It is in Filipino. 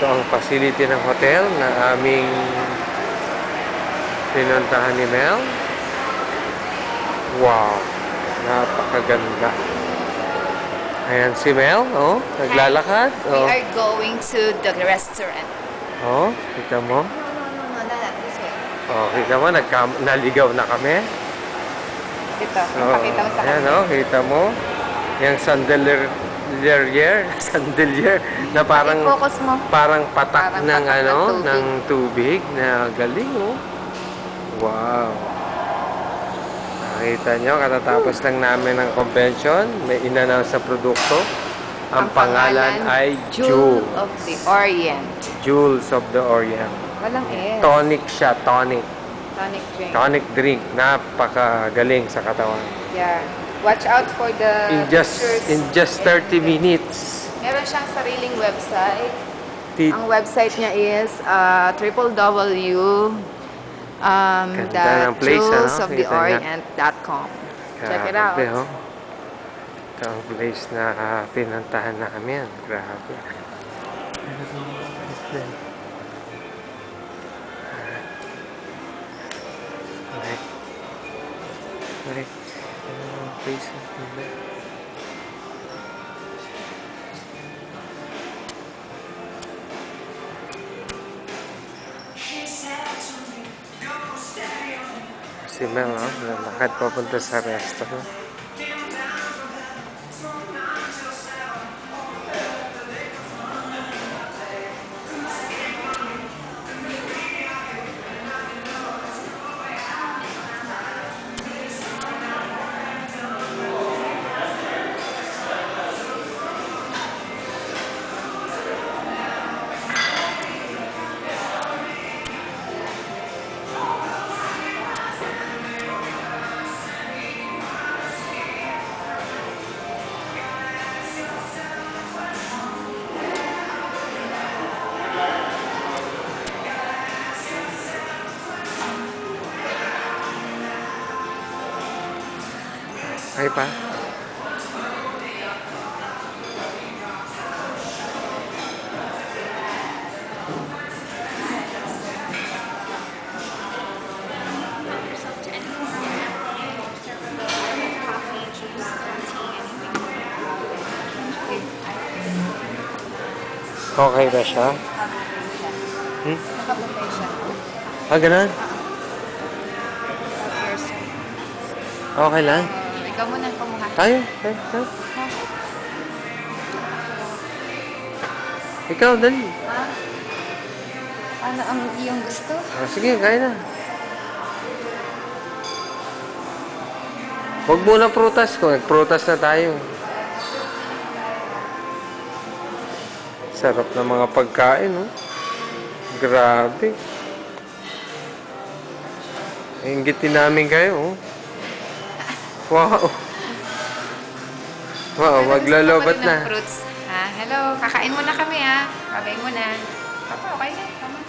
Ito ang facility ng hotel na aming pinuntahan ni Mel. Wow! Napakaganda. Ayan si Mel, oh, naglalakad. We Oh, are going to the restaurant. oh kita mo. Oh, kita mo, naligaw na kami. Dito, Oh, pakita mo sa ayan, kanya. oh, kita mo. Yung sandalier, sandalier, na parang I-focus mo. parang patak Parang ng patak ng ano, tubig. ng tubig na galing oh. Wow. Nakita nyo, katatapos lang namin ng convention, may in-announce sa produkto. Ang, pangalan, ay Jewel Jewel. of the Orient. Jewels of the Orient. Walang S. Tonic siya, tonic. Tonic drink. Tonic drink. Napakagaling sa katawan. Yeah. Watch out for the In just pictures. in just 30 minutes. Meron siyang sariling website. Ti- Ang website niya is uh, www um, ng place, ano? Kita niya. jewelsoftheorient.com. Check it out. Grabe, oh. Ito ang place na ah, pinuntahan namin. Grabe. Okay. Okay. Ano ang place na pinuntahan? Si Mel, oh, lalakad papunta sa restaurant. Ay pa? Okay ba siya? Hmm? Nakapuntay siya. Ah, ganun? Okay lang. Ikaw muna kumuha. Tayo. Tayo. tayo. Ikaw, dali. Ha? Ano ang iyong gusto? Ah, sige, kaya na. Huwag muna prutas ko. Nagprutas na tayo. Sarap ng mga pagkain, oh. Grabe. Inggitin namin kayo, oh. Wow. Wow, maglalobat na. Fruits. Ha? Hello, kakain muna kami ha. Kabay mo na. Papa, okay na. Tama